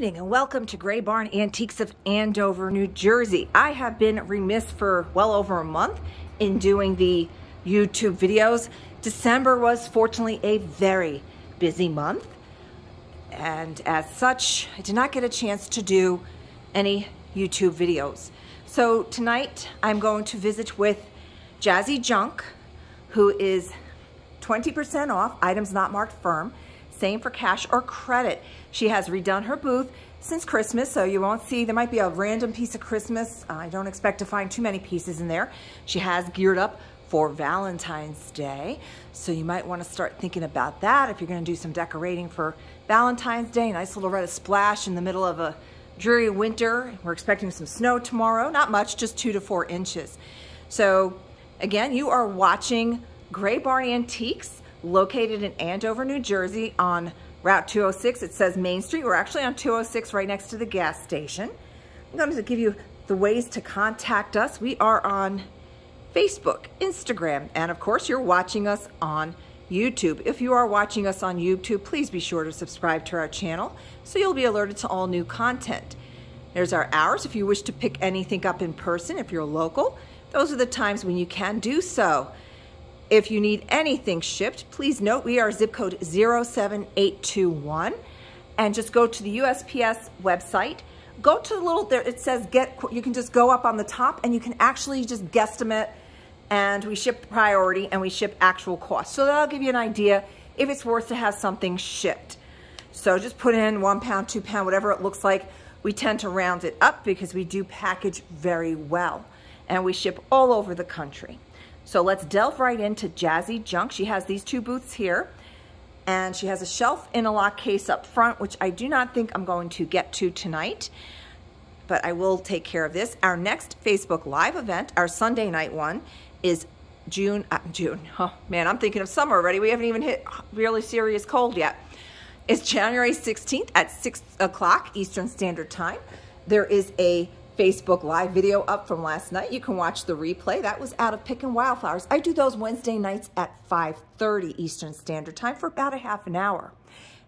evening and welcome to Grey Barn Antiques of Andover, New Jersey. I have been remiss for well over a month in doing the YouTube videos. December was fortunately a very busy month and as such, I did not get a chance to do any YouTube videos. So tonight I'm going to visit with Jazzy Junque, who is 20% off items not marked firm. Same for cash or credit. She has redone her booth since Christmas, so you won't see, there might be a random piece of Christmas. I don't expect to find too many pieces in there. She has geared up for Valentine's Day, so you might wanna start thinking about that if you're gonna do some decorating for Valentine's Day. Nice little red splash in the middle of a dreary winter. We're expecting some snow tomorrow, not much, just two to four inches. So again, you are watching Grey Barn Antiques located in Andover, New Jersey on Route 206. It says Main Street. We're actually on 206 right next to the gas station. I'm going to give you the ways to contact us. We are on Facebook, Instagram, and of course you're watching us on YouTube. If you are watching us on YouTube, please be sure to subscribe to our channel so you'll be alerted to all new content. There's our hours if you wish to pick anything up in person if you're local. Those are the times when you can do so. If you need anything shipped, please note we are zip code 07821 and just go to the USPS website. Go to the little, there it says get, you can just go up on the top and you can actually just guesstimate and we ship priority and we ship actual cost. So that'll give you an idea if it's worth to have something shipped. So just put in one pound, two pound, whatever it looks like. We tend to round it up because we do package very well and we ship all over the country. So let's delve right into Jazzy Junque. She has these two booths here and she has a shelf interlock case up front, which I do not think I'm going to get to tonight, but I will take care of this. Our next Facebook Live event, our Sunday night one, is June, uh, June, oh man, I'm thinking of summer already. We haven't even hit really serious cold yet. It's January 16th at 6 o'clock Eastern Standard Time. There is a Facebook live video up from last night. You can watch the replay. That was out of Picking Wildflowers. I do those Wednesday nights at 5.30 Eastern Standard Time for about a half an hour.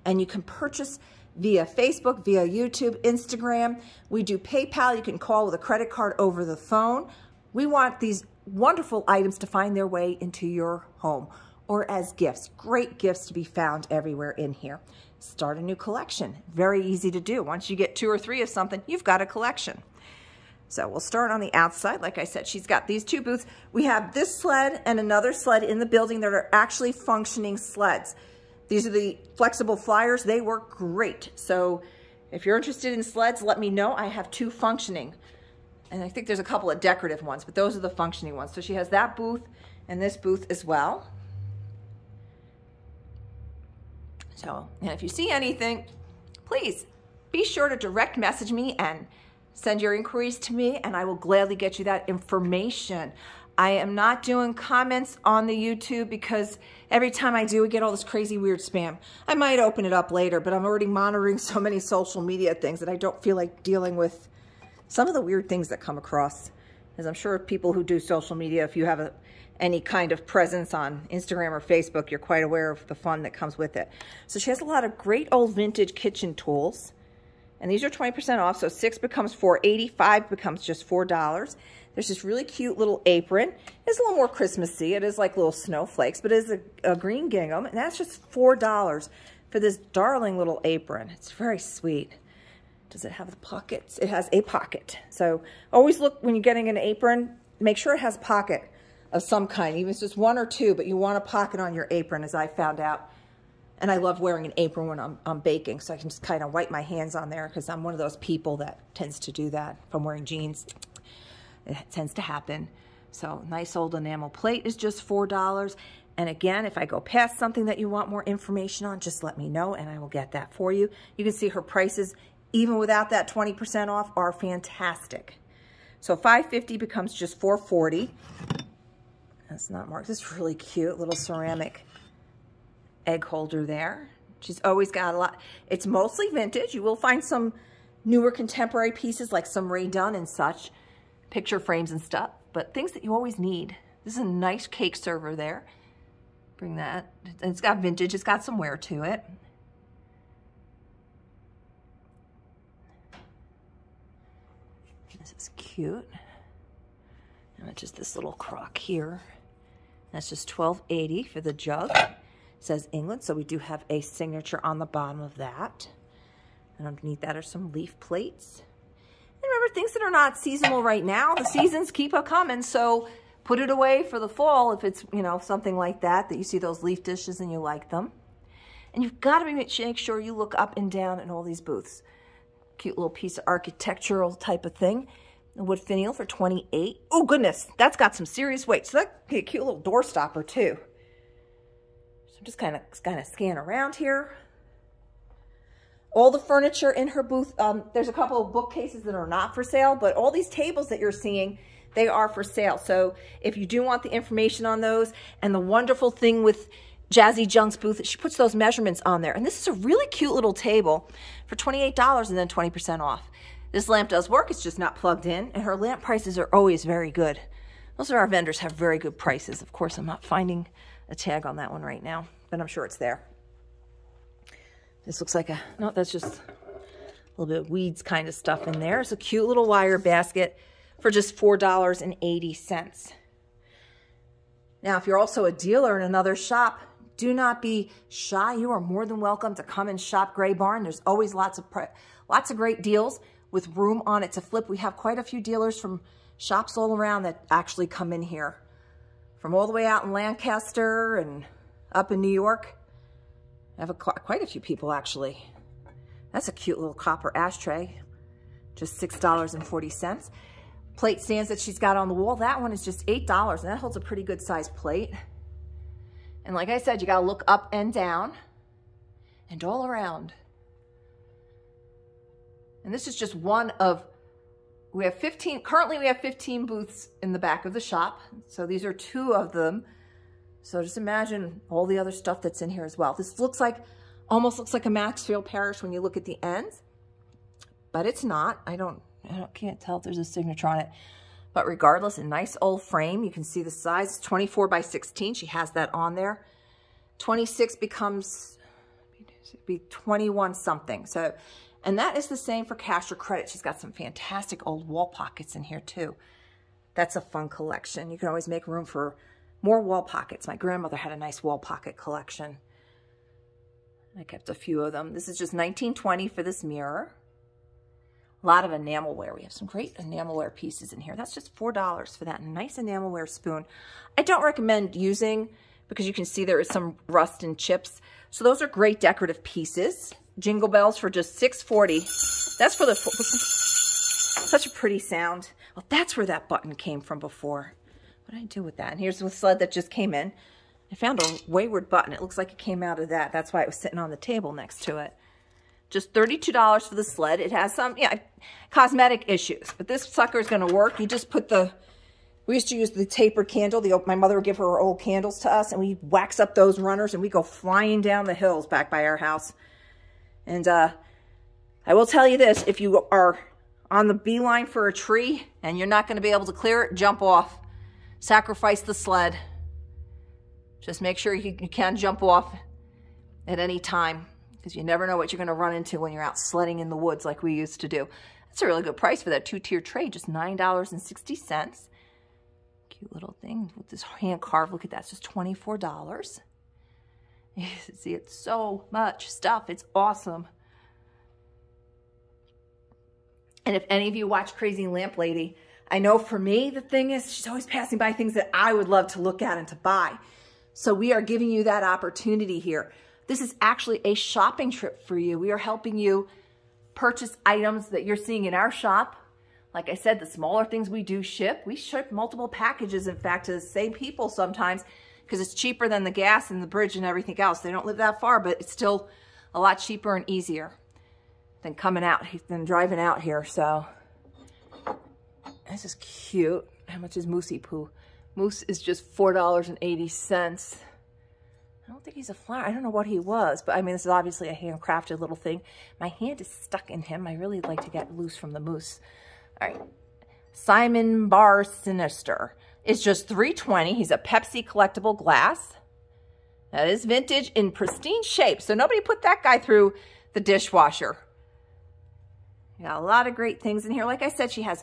And you can purchase via Facebook, via YouTube, Instagram. We do PayPal. You can call with a credit card over the phone. We want these wonderful items to find their way into your home or as gifts. Great gifts to be found everywhere in here. Start a new collection. Very easy to do. Once you get two or three of something, you've got a collection. So we'll start on the outside. Like I said, she's got these two booths. We have this sled and another sled in the building that are actually functioning sleds. These are the flexible flyers. They work great. So if you're interested in sleds, let me know. I have two functioning. And I think there's a couple of decorative ones, but those are the functioning ones. So she has that booth and this booth as well. So, and if you see anything, please be sure to direct message me and Send your inquiries to me and I will gladly get you that information. I am not doing comments on the YouTube because every time I do, we get all this crazy weird spam. I might open it up later, but I'm already monitoring so many social media things that I don't feel like dealing with some of the weird things that come across. As I'm sure people who do social media, if you have a, any kind of presence on Instagram or Facebook, you're quite aware of the fun that comes with it. So she has a lot of great old vintage kitchen tools. And these are 20% off, so six becomes 4.80, five becomes just $4. There's this really cute little apron. It's a little more Christmassy. It is like little snowflakes, but it is a, a green gingham, and that's just $4 for this darling little apron. It's very sweet. Does it have the pockets? It has a pocket. So always look when you're getting an apron, make sure it has a pocket of some kind, even if it's just one or two, but you want a pocket on your apron, as I found out and I love wearing an apron when I'm, I'm baking, so I can just kind of wipe my hands on there because I'm one of those people that tends to do that if I'm wearing jeans. It tends to happen. So nice old enamel plate is just $4. And again, if I go past something that you want more information on, just let me know and I will get that for you. You can see her prices, even without that 20% off, are fantastic. So 550 becomes just 440. That's not marked. This is really cute little ceramic egg holder there. She's always got a lot. It's mostly vintage. You will find some newer contemporary pieces like some Rae Dunn and such, picture frames and stuff, but things that you always need. This is a nice cake server there. Bring that. It's got vintage. It's got some wear to it. This is cute. And it's just this little crock here. That's just 12.80 for the jug. Says England, so we do have a signature on the bottom of that. And underneath that are some leaf plates. And remember, things that are not seasonal right now, the seasons keep a coming, so put it away for the fall if it's, you know, something like that, that you see those leaf dishes and you like them. And you've got to make sure you look up and down in all these booths. Cute little piece of architectural type of thing. Wood finial for 28. Oh, goodness. That's got some serious weight. So that could be a cute little door stopper, too. Just kind of kind of scan around here. All the furniture in her booth, um, there's a couple of bookcases that are not for sale, but all these tables that you're seeing, they are for sale. So if you do want the information on those, and the wonderful thing with Jazzy Junque's booth, she puts those measurements on there. And this is a really cute little table for $28 and then 20% off. This lamp does work, it's just not plugged in, and her lamp prices are always very good. Most of our vendors have very good prices. Of course, I'm not finding a tag on that one right now, but I'm sure it's there. This looks like a, no, that's just a little bit of weeds kind of stuff in there. It's a cute little wire basket for just $4.80. Now, if you're also a dealer in another shop, do not be shy. You are more than welcome to come and shop Grey Barn. There's always lots of lots of great deals with room on it to flip. We have quite a few dealers from shops all around that actually come in here. From all the way out in Lancaster and up in New York. I have a, quite a few people actually. That's a cute little copper ashtray. Just $6.40. Plate stands that she's got on the wall. That one is just $8 and that holds a pretty good size plate. And like I said, you gotta look up and down and all around. And this is just one of, we have 15, currently we have 15 booths in the back of the shop. So these are two of them. So just imagine all the other stuff that's in here as well. This looks like, almost looks like a Maxfield Parrish when you look at the ends, but it's not. I don't, I can't tell if there's a signature on it. But regardless, a nice old frame. You can see the size, 24 by 16. She has that on there. 26 becomes, be 21 something. So and that is the same for cash or credit. She's got some fantastic old wall pockets in here too. That's a fun collection. You can always make room for more wall pockets. My grandmother had a nice wall pocket collection. I kept a few of them. This is just 1920 for this mirror. A lot of enamelware. We have some great enamelware pieces in here. That's just $4 for that nice enamelware spoon. I don't recommend using because you can see there is some rust and chips. So those are great decorative pieces. Jingle Bells for just $6.40. That's for the, such a pretty sound. Well, that's where that button came from before. What did I do with that? And here's the sled that just came in. I found a wayward button. It looks like it came out of that. That's why it was sitting on the table next to it. Just $32 for the sled. It has some, yeah, cosmetic issues, but this sucker is going to work. You just put the, we used to use the taper candle. The, my mother would give her old candles to us, and we wax up those runners, and we go flying down the hills back by our house. And uh, I will tell you this, if you are on the beeline for a tree and you're not going to be able to clear it, jump off. Sacrifice the sled. Just make sure you, can jump off at any time because you never know what you're going to run into when you're out sledding in the woods like we used to do. That's a really good price for that two-tier tray, just $9.60. Cute little thing with this hand carved. Look at that, it's just $24. You see, it's so much stuff. It's awesome. And if any of you watch Crazy Lamp Lady, I know for me, the thing is she's always passing by things that I would love to look at and to buy. So we are giving you that opportunity here. This is actually a shopping trip for you. We are helping you purchase items that you're seeing in our shop. Like I said, the smaller things we do ship. We ship multiple packages, in fact, to the same people sometimes because it's cheaper than the gas and the bridge and everything else. They don't live that far, but it's still a lot cheaper and easier than coming out, than driving out here. So this is cute. How much is Moosey Poo? Moose is just $4.80. I don't think he's a flower. I don't know what he was, but I mean, this is obviously a handcrafted little thing. My hand is stuck in him. I really like to get loose from the moose. All right. Simon Bar Sinister is just 320 He's a Pepsi collectible glass. That is vintage in pristine shape. So nobody put that guy through the dishwasher. Got a lot of great things in here. Like I said, she has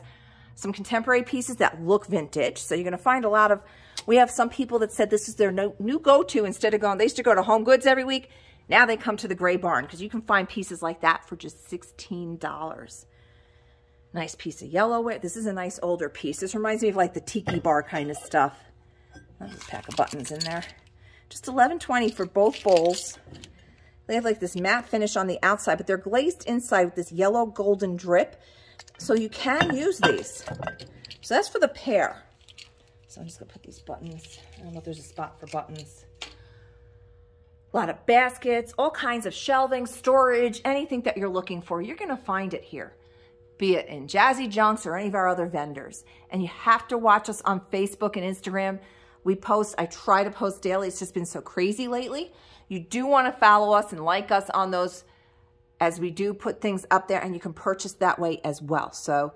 some contemporary pieces that look vintage. So you're going to find a lot of, we have some people that said this is their no, new go-to instead of going, they used to go to Home Goods every week. Now they come to the Grey Barn because you can find pieces like that for just $16. Nice piece of yellow. This is a nice older piece. This reminds me of like the tiki bar kind of stuff. There's a pack of buttons in there. Just $11.20 for both bowls. They have like this matte finish on the outside, but they're glazed inside with this yellow golden drip. So you can use these. So that's for the pair. So I'm just gonna put these buttons. I don't know if there's a spot for buttons. A lot of baskets, all kinds of shelving, storage, anything that you're looking for, you're gonna find it here be it in Jazzy Junques or any of our other vendors. And you have to watch us on Facebook and Instagram. We post, I try to post daily. It's just been so crazy lately. You do want to follow us and like us on those as we do put things up there and you can purchase that way as well. So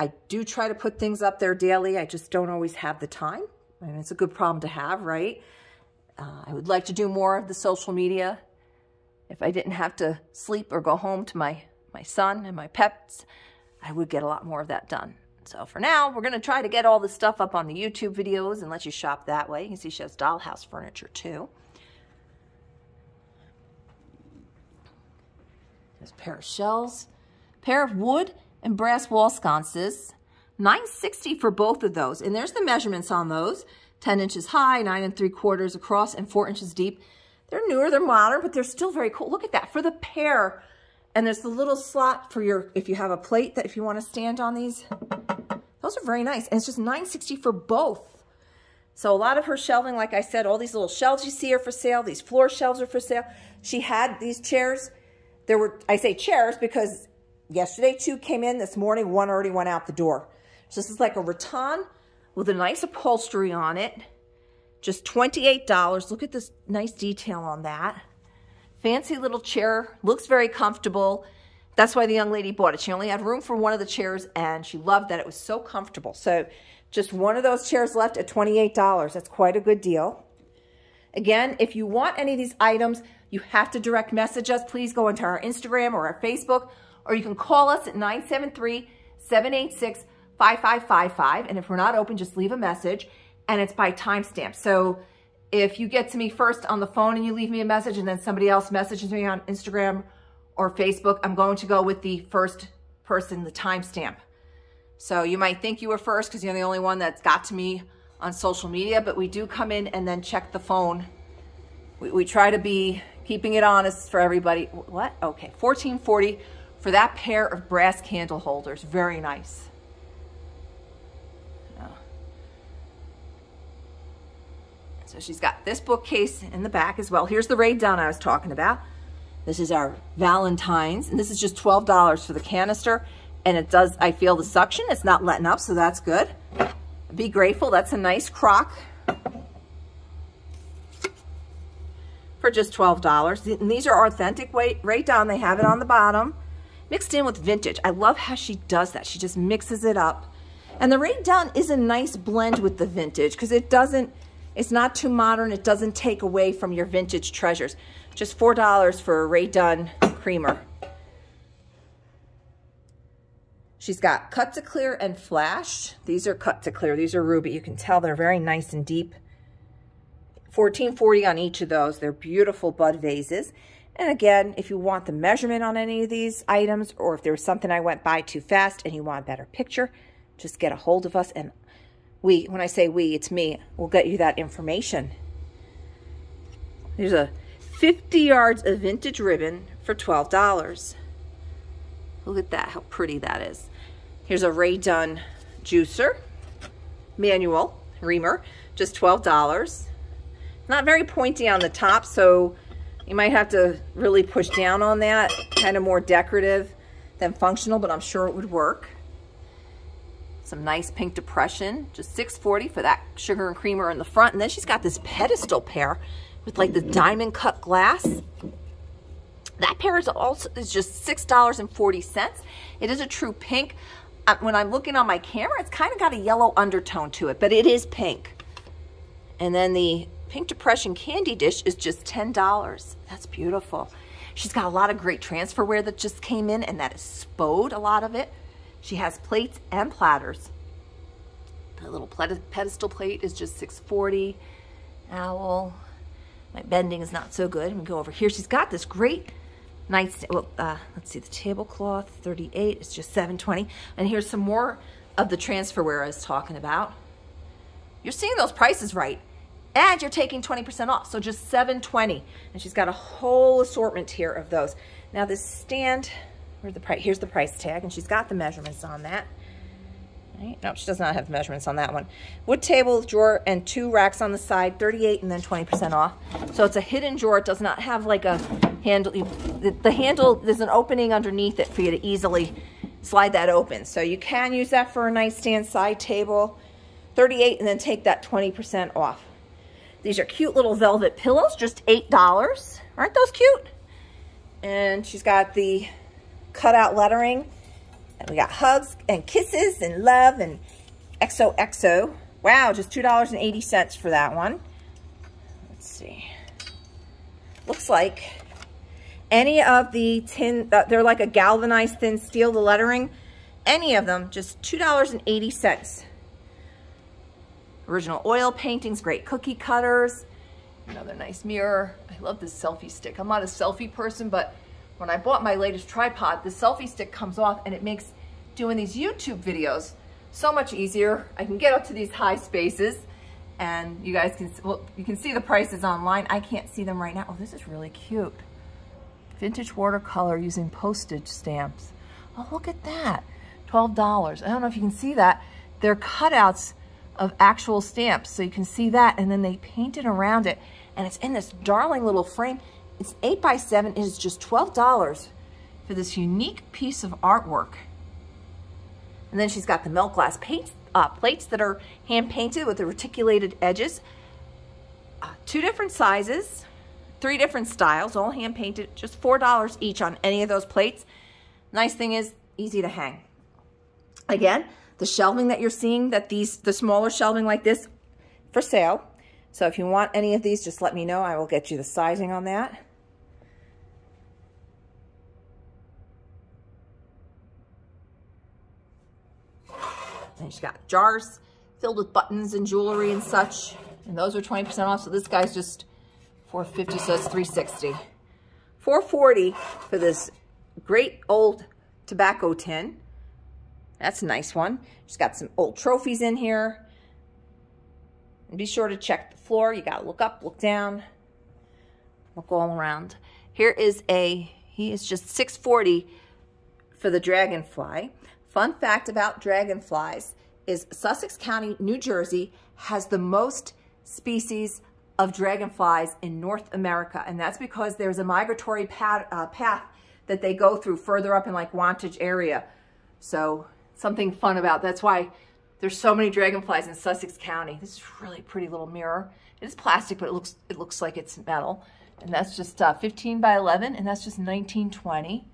I do try to put things up there daily. I just don't always have the time. And it's a good problem to have, right? Uh, I would like to do more of the social media. If I didn't have to sleep or go home to my, my son and my pets, I would get a lot more of that done. So for now, we're going to try to get all the stuff up on the YouTube videos and let you shop that way. You can see she has dollhouse furniture too. There's a pair of shelves, pair of wood and brass wall sconces. 960 for both of those. And there's the measurements on those. 10 inches high, 9 and 3 quarters across, and 4 inches deep. They're newer, they're modern, but they're still very cool. Look at that. For the pair and there's the little slot for your, if you have a plate that if you want to stand on these, those are very nice. And it's just 960 for both. So a lot of her shelving, like I said, all these little shelves you see are for sale. These floor shelves are for sale. She had these chairs. There were, I say chairs because yesterday two came in. This morning one already went out the door. So this is like a rattan with a nice upholstery on it. Just $28. Look at this nice detail on that. Fancy little chair, looks very comfortable. That's why the young lady bought it. She only had room for one of the chairs and she loved that it was so comfortable. So just one of those chairs left at $28. That's quite a good deal. Again, if you want any of these items, you have to direct message us. Please go into our Instagram or our Facebook, or you can call us at 973-786-5555. And if we're not open, just leave a message. And it's by timestamp. So if you get to me first on the phone and you leave me a message and then somebody else messages me on Instagram or Facebook, I'm going to go with the first person, the timestamp. So you might think you were first because you're the only one that's got to me on social media, but we do come in and then check the phone. We, we try to be keeping it honest for everybody. What? Okay, 1440 for that pair of brass candle holders. Very nice. So she's got this bookcase in the back as well. Here's the Rae Dunn I was talking about. This is our Valentine's, and this is just $12 for the canister. And it does, I feel the suction, it's not letting up, so that's good. Be grateful, that's a nice crock for just $12. And these are authentic Rae Dunn, they have it on the bottom, mixed in with vintage. I love how she does that. She just mixes it up. And the Rae Dunn is a nice blend with the vintage because it doesn't, it's not too modern. It doesn't take away from your vintage treasures. Just $4 for a Rae Dunn creamer. She's got cut to clear and flash. These are cut to clear. These are ruby. You can tell they're very nice and deep. 1440 on each of those. They're beautiful bud vases. And again, if you want the measurement on any of these items, or if there was something I went by too fast and you want a better picture, just get a hold of us and we, when I say we, it's me, we'll get you that information. There's a 50 yards of vintage ribbon for $12. Look at that, how pretty that is. Here's a Rae Dunn juicer, manual, reamer, just $12. Not very pointy on the top, so you might have to really push down on that, kind of more decorative than functional, but I'm sure it would work. Some nice pink depression, just 640 for that sugar and creamer in the front. And then she's got this pedestal pair with like the diamond cut glass. That pair is also is just $6.40. It is a true pink. Uh, when I'm looking on my camera, it's kind of got a yellow undertone to it, but it is pink. And then the Pink Depression candy dish is just $10. That's beautiful. She's got a lot of great transferware that just came in, and that is Spode, a lot of it. She has plates and platters. The little pedestal plate is just 640. Owl. My bending is not so good. I'm gonna go over here. She's got this great nightstand. Well, uh, let's see, the tablecloth, 38, it's just 720. And here's some more of the transferware I was talking about. You're seeing those prices right. And you're taking 20% off, so just 720. And she's got a whole assortment here of those. Now this stand, the price? Here's the price tag, and she's got the measurements on that. Right? No, she does not have measurements on that one. Wood table, drawer, and two racks on the side, 38 and then 20% off. So it's a hidden drawer. It does not have like a handle. The, the handle, there's an opening underneath it for you to easily slide that open. So you can use that for a nightstand side table, 38 and then take that 20% off. These are cute little velvet pillows, just $8. Aren't those cute? And she's got the cutout lettering and we got hugs and kisses and love and XOXO. Wow, just $2.80 for that one. Let's see. Looks like any of the tin, uh, they're like a galvanized thin steel, the lettering. Any of them, just $2.80. Original oil paintings, great cookie cutters. Another nice mirror. I love this selfie stick. I'm not a selfie person, but when I bought my latest tripod, the selfie stick comes off and it makes doing these YouTube videos so much easier. I can get up to these high spaces and you guys can, well, you can see the prices online. I can't see them right now. Oh, this is really cute. Vintage watercolor using postage stamps. Oh, look at that. $12. I don't know if you can see that. They're cutouts of actual stamps. So you can see that and then they painted around it and it's in this darling little frame. It's 8 by 7 It is just $12 for this unique piece of artwork. And then she's got the milk glass uh, plates that are hand painted with the reticulated edges. Uh, two different sizes, three different styles, all hand painted, just $4 each on any of those plates. Nice thing is easy to hang. Again, the shelving that you're seeing, that these, the smaller shelving like this, for sale. So if you want any of these, just let me know. I will get you the sizing on that. And she's got jars filled with buttons and jewelry and such. And those are 20% off. So this guy's just 450 so it's 360 440 for this great old tobacco tin. That's a nice one. She's got some old trophies in here. And be sure to check the floor. You got to look up, look down, look all around. Here is a, he is just 640 for the dragonfly. Fun fact about dragonflies is Sussex County, New Jersey has the most species of dragonflies in North America. And that's because there's a migratory path, uh, path that they go through further up in like Wantage area. So something fun about, that's why there's so many dragonflies in Sussex County. This is really pretty little mirror. It is plastic, but it looks, it looks like it's metal. And that's just uh, 15 by 11, and that's just 1920.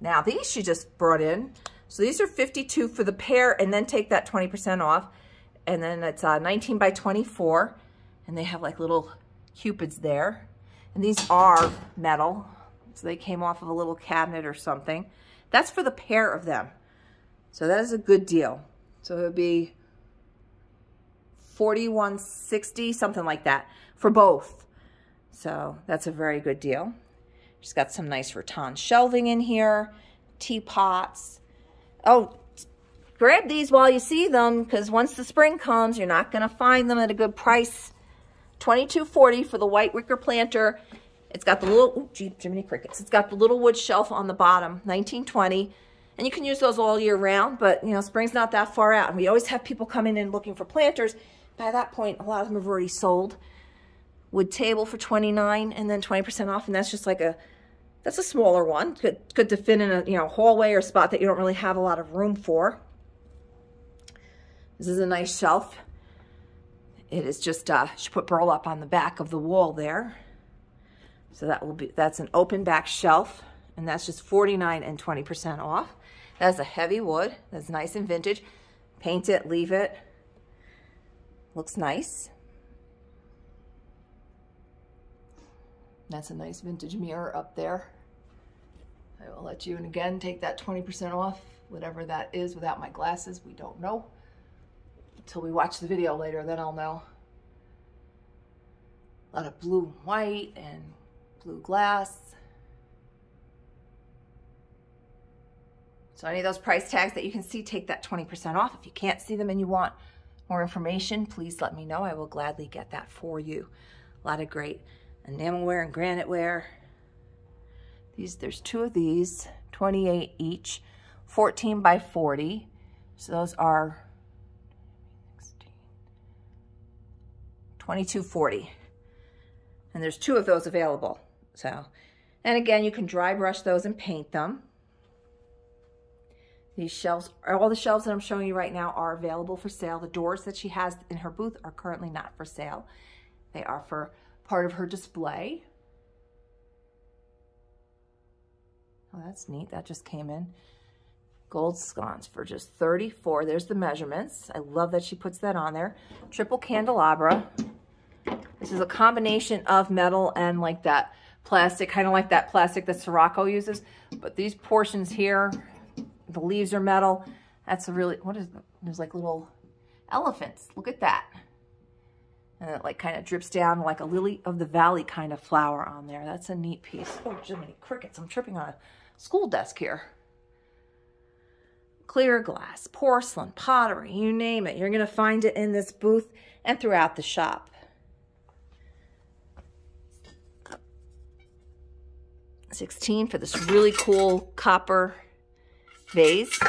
Now these she just brought in. So these are 52 for the pair and then take that 20% off. And then it's uh, 19 by 24 and they have like little cupids there. And these are metal. So they came off of a little cabinet or something. That's for the pair of them. So that is a good deal. So it would be 4160, something like that for both. So that's a very good deal. She's got some nice rattan shelving in here, teapots, oh, grab these while you see them because once the spring comes, you're not going to find them at a good price. Twenty-two forty for the white wicker planter. It's got the little, ooh, gee, Jiminy Crickets. It's got the little wood shelf on the bottom, 1920. And you can use those all year round, but you know, spring's not that far out. And we always have people coming in looking for planters. By that point, a lot of them have already sold. Wood table for 29 and then 20% off. And that's just like a that's a smaller one. Good, good to fit in a you know hallway or spot that you don't really have a lot of room for. This is a nice shelf. It is just, uh, she put burlap on the back of the wall there. So that will be, that's an open back shelf and that's just 49 and 20% off. That's a heavy wood. That's nice and vintage. Paint it, leave it. Looks nice. That's a nice vintage mirror up there. I will let you, and again, take that 20% off, whatever that is without my glasses, we don't know. until we watch the video later, then I'll know. A lot of blue and white and blue glass. So any of those price tags that you can see, take that 20% off. If you can't see them and you want more information, please let me know. I will gladly get that for you. A lot of great enamelware and granite ware. These, there's two of these, 28 each, 14 by 40. So those are 2240. And there's two of those available. So, and again, you can dry brush those and paint them. These shelves, all the shelves that I'm showing you right now are available for sale. The doors that she has in her booth are currently not for sale. They are for part of her display. Oh, that's neat. That just came in. Gold sconce for just 34. There's the measurements. I love that she puts that on there. Triple candelabra. This is a combination of metal and like that plastic, kind of like that plastic that Syroco uses. But these portions here the leaves are metal. That's a really, what is, there's like little elephants. Look at that. And it like kind of drips down like a lily of the valley kind of flower on there. That's a neat piece. Oh, many crickets. I'm tripping on school desk here. Clear glass, porcelain, pottery, you name it. You're going to find it in this booth and throughout the shop. Sixteen for this really cool copper vase.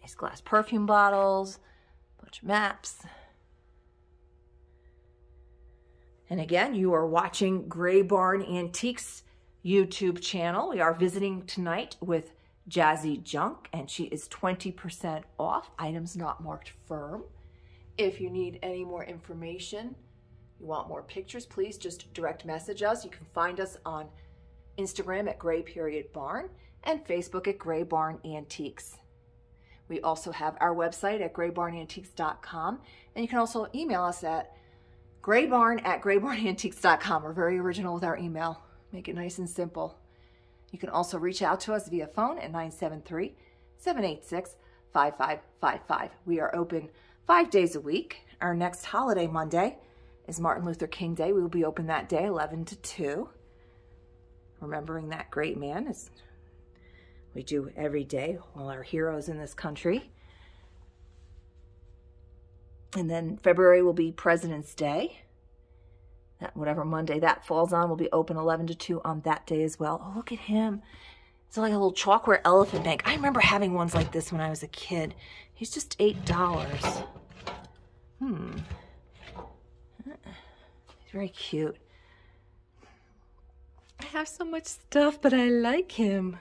Nice glass perfume bottles, bunch of maps. And again, you are watching Grey Barn Antiques YouTube channel. We are visiting tonight with Jazzy Junque, and she is 20% off. Items not marked firm. If you need any more information, you want more pictures, please just direct message us. You can find us on Instagram at Grey Period Barn and Facebook at Grey Barn Antiques. We also have our website at greybarnantiques.com, and you can also email us at greybarn at greybarnantiques.com. We're very original with our email. Make it nice and simple. You can also reach out to us via phone at 973 786 5555. We are open five days a week. Our next holiday Monday is Martin Luther King Day. We will be open that day, 11 to 2. Remembering that great man is we do every day, all our heroes in this country. And then February will be President's Day. That whatever Monday that falls on will be open 11 to 2 on that day as well. Oh, look at him. It's like a little chalkware elephant bank. I remember having ones like this when I was a kid. He's just $8. Hmm. He's very cute. I have so much stuff, but I like him.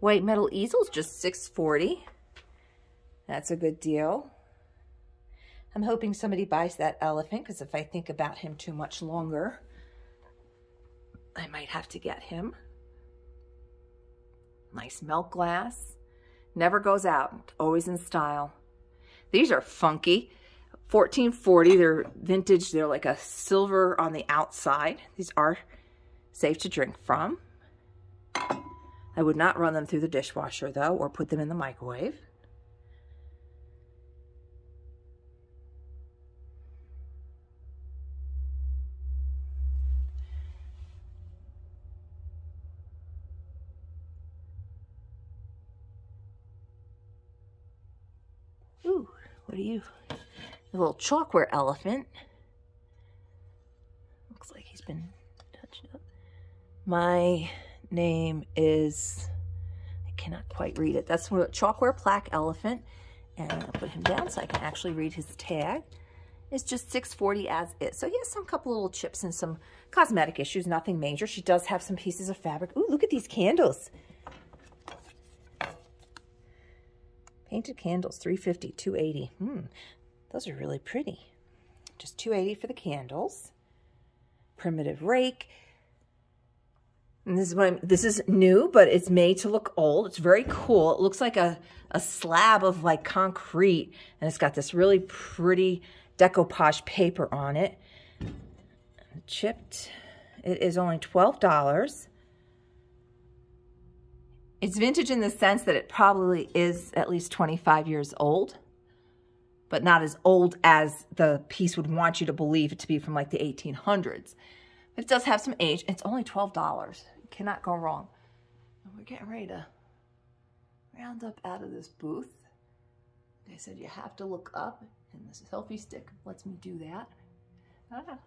White metal easels, just 640. That's a good deal. I'm hoping somebody buys that elephant because if I think about him too much longer, I might have to get him. Nice milk glass. Never goes out. Always in style. These are funky. 1440. They're vintage. They're like a silver on the outside. These are safe to drink from. I would not run them through the dishwasher though, or put them in the microwave. You? A little chalkware elephant. Looks like he's been touched up. My name is, I cannot quite read it. That's a chalkware plaque elephant. And I'll put him down so I can actually read his tag. It's just 640 as is. So he has some couple little chips and some cosmetic issues, nothing major. She does have some pieces of fabric. Ooh, look at these candles. Painted candles, 350, 280. Hmm, those are really pretty. Just 280 for the candles. Primitive rake. And this is what I'm, this is new, but it's made to look old. It's very cool. It looks like a, a slab of like concrete. And it's got this really pretty decoupage paper on it. Chipped. It is only $12. It's vintage in the sense that it probably is at least 25 years old. but not as old as the piece would want you to believe it to be from like the 1800s. But it does have some age. It's only $12. You cannot go wrong. We're getting ready to round up out of this booth. They said you have to look up, and this selfie stick lets me do that. Ah.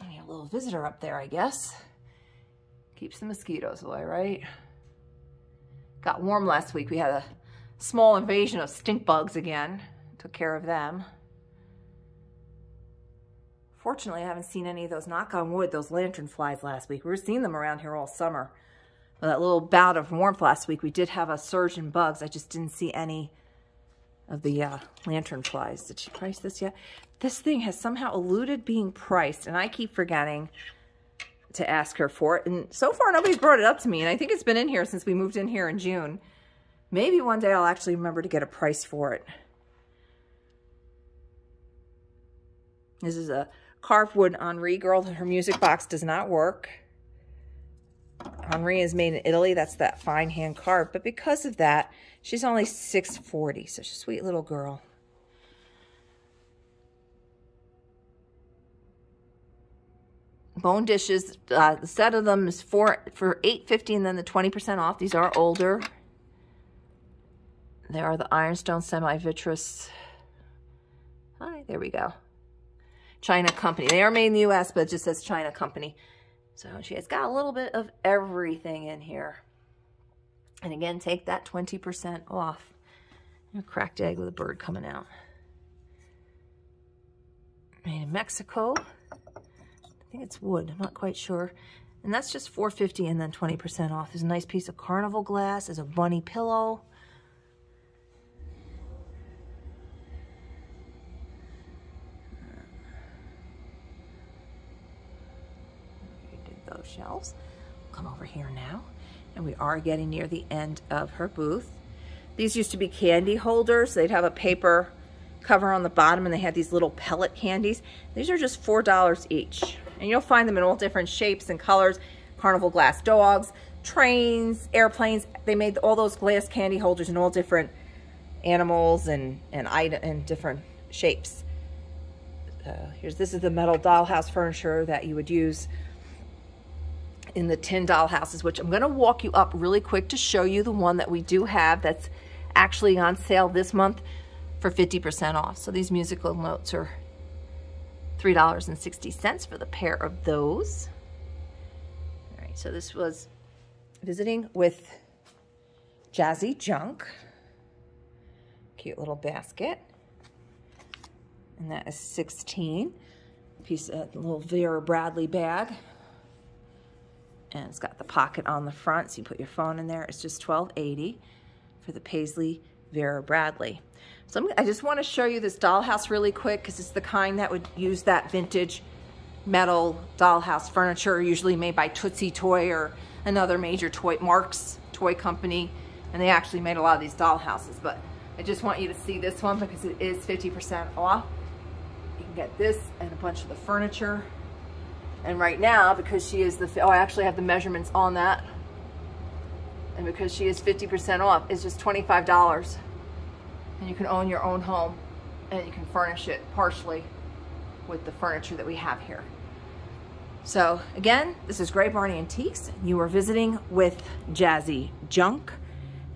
I need a little visitor up there, I guess. Keeps the mosquitoes away, right? Got warm last week. We had a small invasion of stink bugs again. Took care of them. Fortunately, I haven't seen any of those, knock on wood, those lantern flies last week. We were seeing them around here all summer. But that little bout of warmth last week, we did have a surge in bugs. I just didn't see any of the uh, lantern flies. Did she price this yet? This thing has somehow eluded being priced, and I keep forgetting to ask her for it. And so far, nobody's brought it up to me, and I think it's been in here since we moved in here in June. Maybe one day I'll actually remember to get a price for it. This is a carved wood Anri girl. Her music box does not work. Anri is made in Italy. That's that fine hand carved. But because of that, she's only 640. Such a sweet little girl. Bone dishes, uh, the set of them is four for 850 and then the 20% off. These are older. There are the Ironstone Semi-Vitreous. Hi, there we go. China Company. They are made in the U.S., but it just says China Company. So she has got a little bit of everything in here. And again, take that 20% off. A cracked egg with a bird coming out. Made in Mexico. I think it's wood. I'm not quite sure. And that's just 450 and then 20% off. There's a nice piece of carnival glass. There's a bunny pillow. Did those shelves. Come over here now. And we are getting near the end of her booth. These used to be candy holders. They'd have a paper cover on the bottom and they had these little pellet candies. These are just $4 each. And you'll find them in all different shapes and colors. Carnival glass dogs, trains, airplanes. They made all those glass candy holders in all different animals and, and, item, and different shapes. Uh, here's This is the metal dollhouse furniture that you would use in the tin doll houses, which I'm going to walk you up really quick to show you the one that we do have that's actually on sale this month for 50% off. So these musical notes are $3.60 for the pair of those. All right, so this was visiting with Jazzy Junque. Cute little basket. And that is 16. Piece of little Vera Bradley bag and it's got the pocket on the front, so you put your phone in there. It's just $12.80 for the Paisley Vera Bradley. So I'm, i just want to show you this dollhouse really quick because it's the kind that would use that vintage metal dollhouse furniture, usually made by Tootsietoy or another major toy, Marx Toy Company. And they actually made a lot of these dollhouses, but I just want you to see this one because it is 50% off. You can get this and a bunch of the furniture. And right now, because she is the, oh, I actually have the measurements on that. And because she is 50% off, it's just $25. And you can own your own home and you can furnish it partially with the furniture that we have here. So again, this is Gray Barney Antiques. You are visiting with Jazzy Junque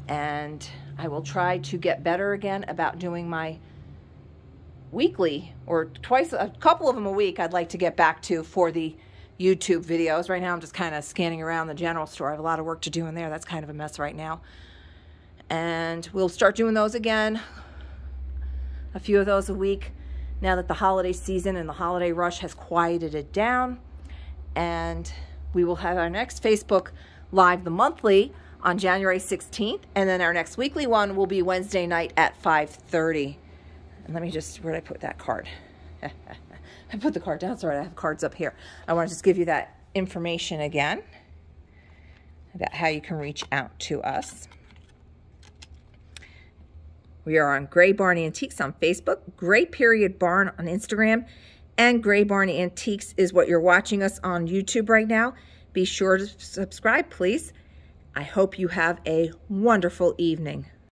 and I will try to get better again about doing my weekly or twice, a couple of them a week I'd like to get back to for the YouTube videos. Right now I'm just kind of scanning around the general store. I have a lot of work to do in there. That's kind of a mess right now. And we'll start doing those again, a few of those a week now that the holiday season and the holiday rush has quieted it down. And we will have our next Facebook Live, the monthly, on January 16th. And then our next weekly one will be Wednesday night at 5.30. And let me just, where did I put that card? I put the card down, sorry, I have cards up here. I want to just give you that information again about how you can reach out to us. We are on Grey Barn Antiques on Facebook, Grey Period Barn on Instagram, and Grey Barn Antiques is what you're watching us on YouTube right now. Be sure to subscribe, please. I hope you have a wonderful evening.